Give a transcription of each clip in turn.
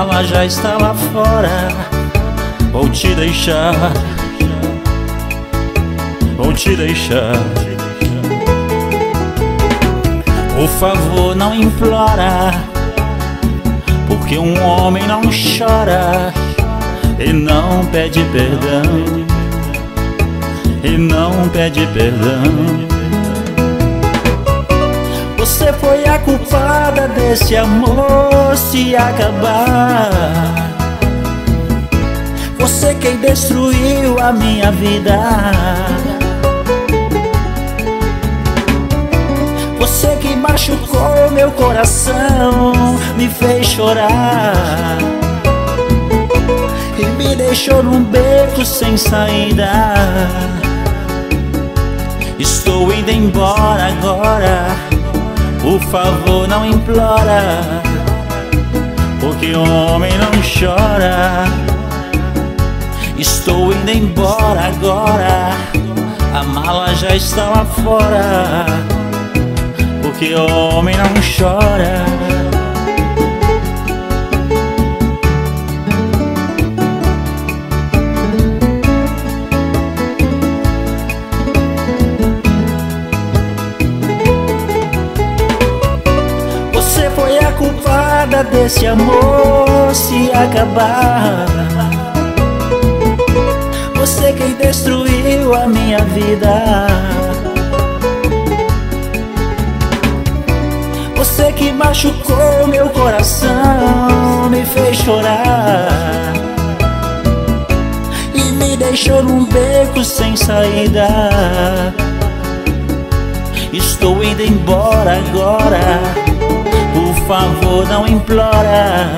mala já está lá fora. Vou te deixar, vou te deixar. Por favor, não implora, porque um homem não chora e não pede perdão, e não pede perdão. Você foi a culpada desse amor se acabar. Você quem destruiu a minha vida. Você que machucou meu coração, me fez chorar e me deixou num beco sem saída. Estou indo embora agora por favor, não implora, porque homem não chora. Estou indo embora agora, a mala já está lá fora, porque homem não chora. Desse amor se acabar. Você quem destruiu a minha vida. Você que machucou meu coração, me fez chorar e me deixou num beco sem saída. Estou indo embora agora favor, não implora,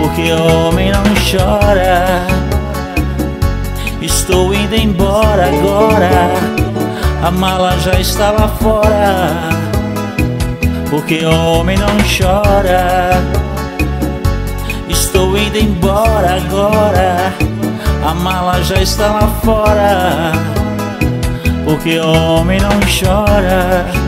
porque homem não chora. Estou indo embora agora, a mala já está lá fora, porque homem não chora. Estou indo embora agora, a mala já está lá fora, porque homem não chora.